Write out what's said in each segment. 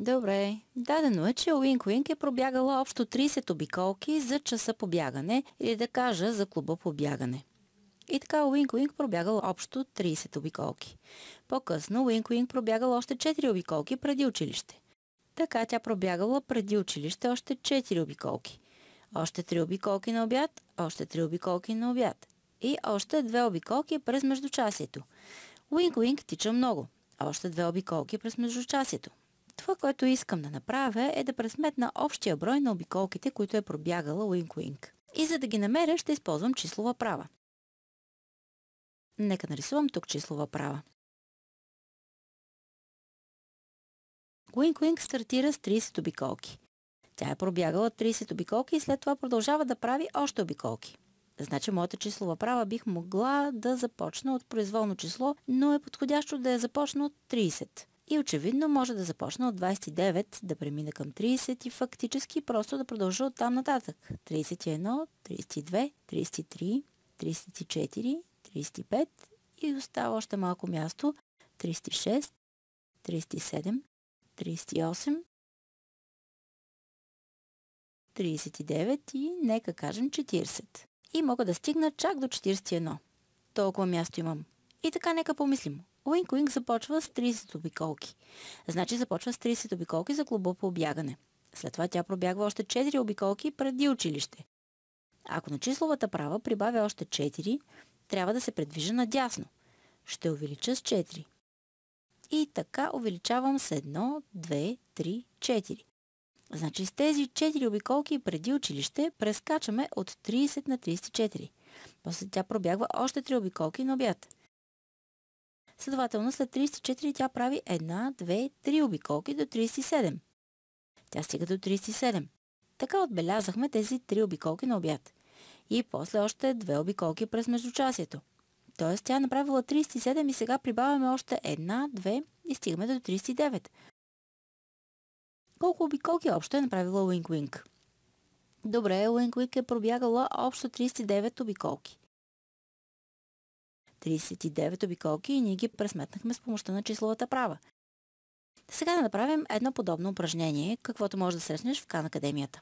Добре, дадено е, че Уинк Уинк е пробягала общо 30 обиколки за часа по бягане или да кажа за клуба по бягане. И така Уинк Уинк пробягал общо 30 обиколки. По-късно Уинк Уинк пробягал още 4 обиколки преди училище. Така тя пробягала преди училище още 4 обиколки. Още 3 обиколки на обяд, още 3 обиколки на обяд. И още 2 обиколки през междучасието. Уинк Уинк тича много. Още 2 обиколки през междучасието. Това, което искам да направя е да пресметна общия брой на обиколките, които е пробягала Уинк Уинк. И за да ги намеря, ще използвам числова права. Нека нарисувам тук числова права. Уинк Уинк стартира с 30 обиколки. Тя е пробягала 30 обиколки и след това продължава да прави още обиколки. Значи моята числова права бих могла да започна от произволно число, но е подходящо да я започна от 30. И очевидно може да започна от 29, да премина към 30 и фактически просто да продължа от там нататък. 31, 32, 33, 34, 35 и остава още малко място. 36, 37, 38, 39 и нека кажем 40. И мога да стигна чак до 41. Толкова място имам. И така нека помислим. Уинк Уинк започва с 30 обиколки. Значи започва с 30 обиколки за клуба по обягане. След това тя пробягва още 4 обиколки преди училище. Ако на числовата права прибавя още 4, трябва да се предвижа надясно. Ще увелича с 4. И така увеличавам с 1, 2, 3, 4. Значи с тези 4 обиколки преди училище прескачаме от 30 на 34. После тя пробягва още 3 обиколки на обяд. Следователно след 34 тя прави 1, 2, 3 обиколки до 37. Тя стига до 37. Така отбелязахме тези 3 обиколки на обяд. И после още 2 обиколки през междучасието. Тоест тя е направила 37 и сега прибавяме още 1, 2 и стигаме до 39. Колко обиколки общо е направила Уинк Уинк? Добре, Уинк Уинк е пробягала общо 39 обиколки. 39 обиколки и ние ги пресметнахме с помощта на числовата права. Сега да направим едно подобно упражнение, каквото може да срещнеш в Кан Академията.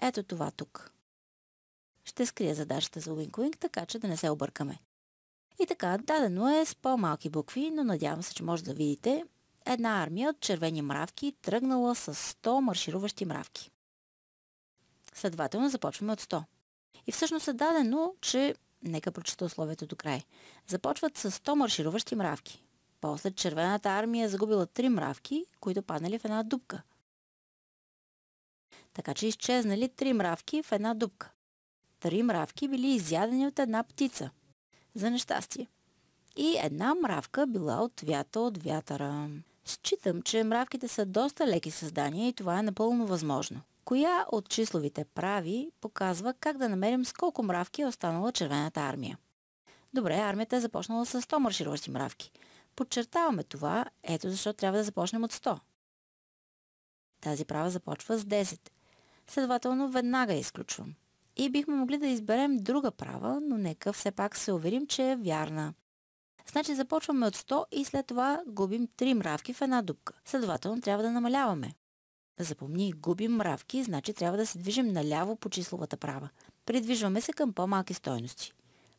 Ето това тук. Ще скрия задачата за Уинк Уинк, така че да не се объркаме. И така, дадено е с по-малки букви, но надявам се, че може да видите една армия от червени мравки, тръгнала с 100 маршируващи мравки. Следователно започваме от 100. И всъщност е дадено, че, нека прочета условието до край, започват с 100 маршируващи мравки. После червената армия е загубила 3 мравки, които паднали в една дупка. Така че изчезнали 3 мравки в една дупка. Три мравки били изядени от една птица. За нещастие. И една мравка била отвята от вятъра. Считам, че мравките са доста леки създания и това е напълно възможно. Коя от числовите прави показва как да намерим с колко мравки е останала червената армия? Добре, армията е започнала с 100 маршируващи мравки. Подчертаваме това, ето защо трябва да започнем от 100. Тази права започва с 10. Следователно веднага я изключвам. И бихме могли да изберем друга права, но нека все пак се уверим, че е вярна. Значи започваме от 100 и след това губим 3 мравки в една дупка. Следователно трябва да намаляваме. Запомни, губим мравки, значи трябва да се движим наляво по числовата права. Придвижваме се към по-малки стойности.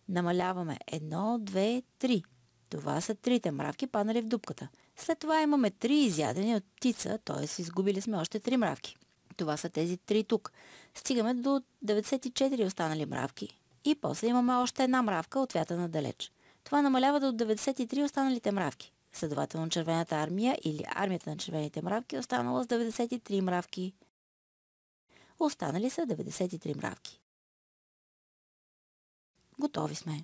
Намаляваме 1, 2, 3. Това са трите мравки паднали в дупката. След това имаме 3 изядени от птица, т.е. изгубили сме още 3 мравки. Това са тези 3 тук. Стигаме до 94 останали мравки. И после имаме още една мравка от вята надалеч. Това намалява до 93 останалите мравки. Следователно червената армия или армията на червените мравки е останала с 93 мравки. Останали са 93 мравки. Готови сме.